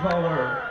power.